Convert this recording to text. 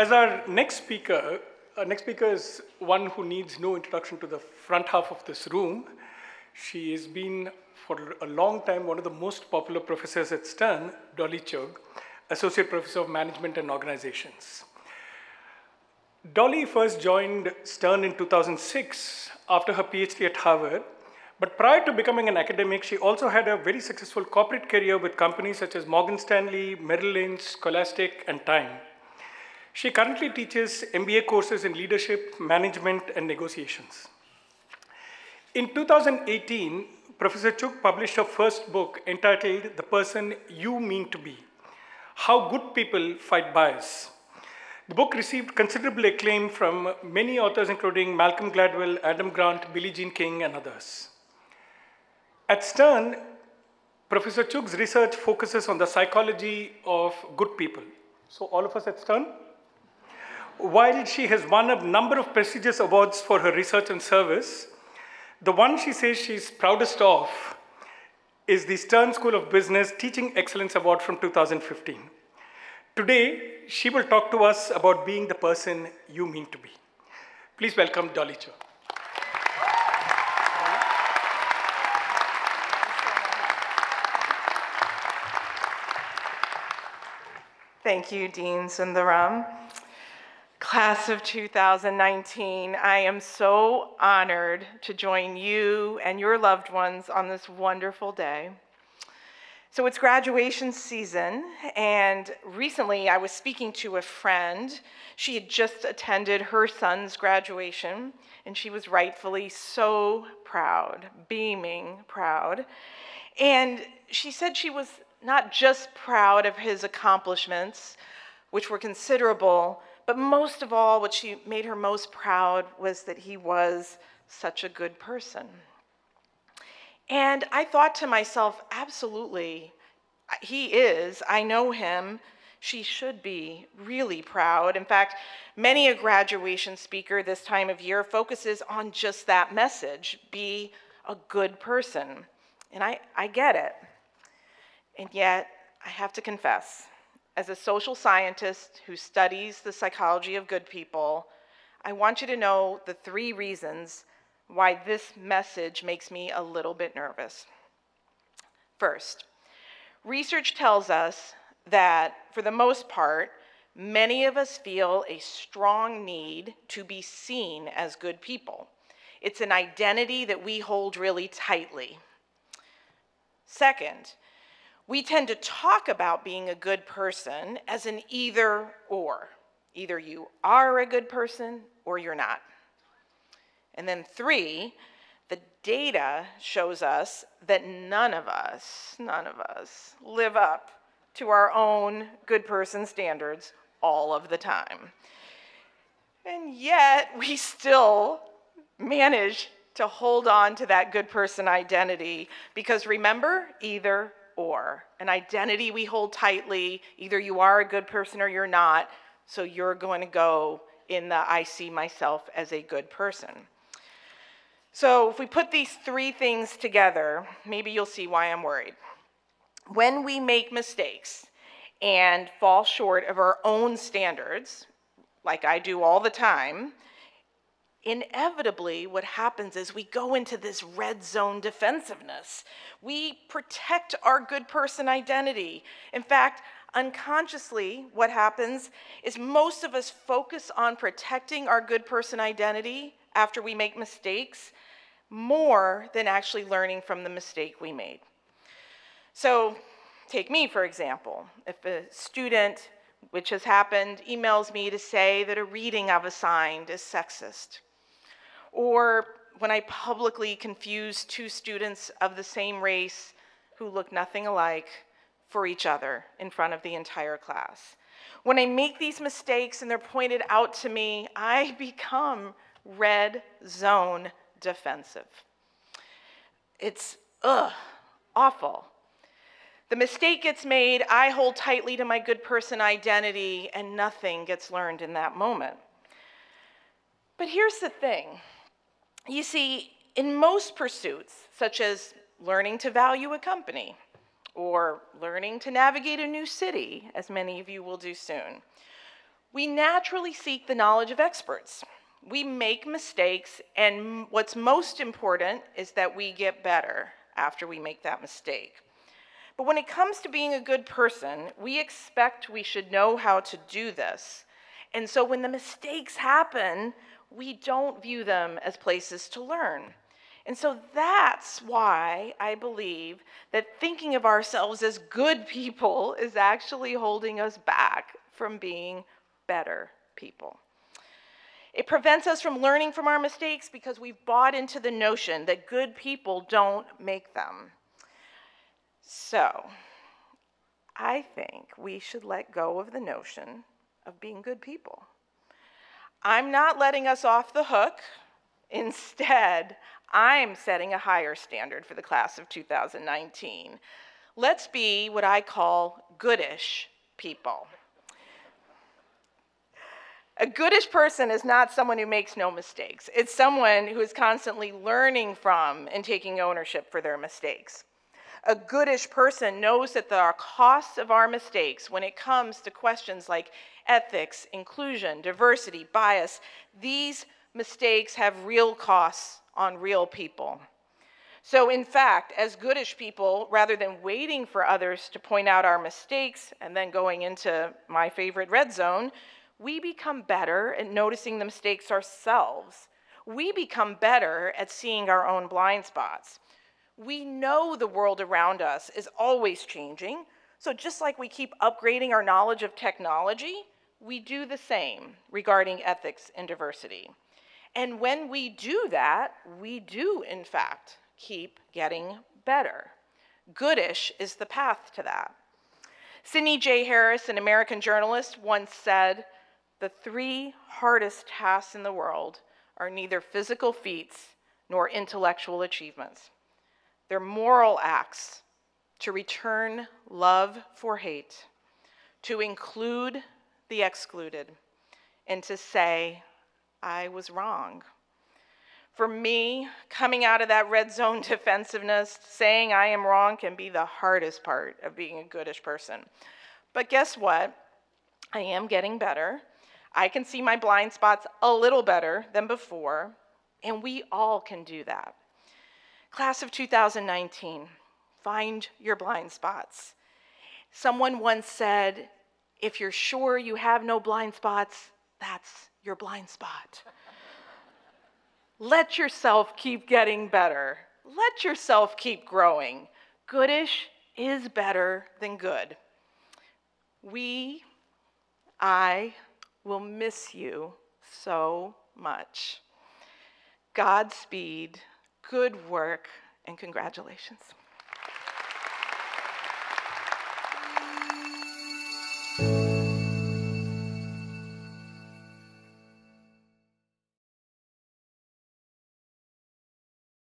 As our next speaker, our next speaker is one who needs no introduction to the front half of this room. She has been, for a long time, one of the most popular professors at Stern, Dolly Chugh, Associate Professor of Management and Organizations. Dolly first joined Stern in 2006 after her PhD at Harvard. But prior to becoming an academic, she also had a very successful corporate career with companies such as Morgan Stanley, Merrill Lynch, Scholastic, and Time. She currently teaches MBA courses in leadership, management, and negotiations. In 2018, Professor Chugh published her first book entitled The Person You Mean to Be How Good People Fight Bias. The book received considerable acclaim from many authors, including Malcolm Gladwell, Adam Grant, Billie Jean King, and others. At Stern, Professor Chugh's research focuses on the psychology of good people. So, all of us at Stern? While she has won a number of prestigious awards for her research and service, the one she says she's proudest of is the Stern School of Business Teaching Excellence Award from 2015. Today, she will talk to us about being the person you mean to be. Please welcome Dolly Chugh. Thank you, Dean Sundaram. Class of 2019, I am so honored to join you and your loved ones on this wonderful day. So it's graduation season, and recently I was speaking to a friend. She had just attended her son's graduation, and she was rightfully so proud, beaming proud. And she said she was not just proud of his accomplishments, which were considerable, but most of all, what she made her most proud was that he was such a good person. And I thought to myself, absolutely, he is. I know him. She should be really proud. In fact, many a graduation speaker this time of year focuses on just that message be a good person. And I, I get it. And yet, I have to confess, as a social scientist who studies the psychology of good people, I want you to know the three reasons why this message makes me a little bit nervous. First, research tells us that, for the most part, many of us feel a strong need to be seen as good people. It's an identity that we hold really tightly. Second, we tend to talk about being a good person as an either or. Either you are a good person or you're not. And then three, the data shows us that none of us, none of us, live up to our own good person standards all of the time. And yet, we still manage to hold on to that good person identity because remember, either or. An identity we hold tightly, either you are a good person or you're not, so you're going to go in the I see myself as a good person. So if we put these three things together, maybe you'll see why I'm worried. When we make mistakes and fall short of our own standards, like I do all the time, inevitably what happens is we go into this red zone defensiveness. We protect our good person identity. In fact, unconsciously, what happens is most of us focus on protecting our good person identity after we make mistakes more than actually learning from the mistake we made. So, take me for example. If a student, which has happened, emails me to say that a reading I've assigned is sexist, or when I publicly confuse two students of the same race who look nothing alike for each other in front of the entire class. When I make these mistakes and they're pointed out to me, I become red zone defensive. It's, ugh, awful. The mistake gets made, I hold tightly to my good person identity, and nothing gets learned in that moment. But here's the thing you see, in most pursuits, such as learning to value a company or learning to navigate a new city, as many of you will do soon, We naturally seek the knowledge of experts. We make mistakes, and what's most important is that we get better after we make that mistake. But when it comes to being a good person, we expect we should know how to do this. And so when the mistakes happen, we don't view them as places to learn. And so that's why I believe that thinking of ourselves as good people is actually holding us back from being better people. It prevents us from learning from our mistakes because we've bought into the notion that good people don't make them. So, I think we should let go of the notion of being good people. I'm not letting us off the hook. Instead, I'm setting a higher standard for the class of 2019. Let's be what I call goodish people. A goodish person is not someone who makes no mistakes. It's someone who is constantly learning from and taking ownership for their mistakes. A goodish person knows that there are costs of our mistakes when it comes to questions like ethics, inclusion, diversity, bias. These mistakes have real costs on real people. So, in fact, as goodish people, rather than waiting for others to point out our mistakes and then going into my favorite red zone, we become better at noticing the mistakes ourselves. We become better at seeing our own blind spots. We know the world around us is always changing, so just like we keep upgrading our knowledge of technology, we do the same regarding ethics and diversity. And when we do that, we do, in fact, keep getting better. Goodish is the path to that. Sidney J. Harris, an American journalist, once said, the three hardest tasks in the world are neither physical feats nor intellectual achievements. They're moral acts to return love for hate, to include the excluded, and to say, I was wrong. For me, coming out of that red zone defensiveness, saying I am wrong can be the hardest part of being a goodish person. But guess what? I am getting better. I can see my blind spots a little better than before, and we all can do that. Class of 2019, find your blind spots. Someone once said, if you're sure you have no blind spots, that's your blind spot. Let yourself keep getting better. Let yourself keep growing. Goodish is better than good. We, I, will miss you so much. Godspeed, good work, and congratulations.